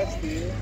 last year.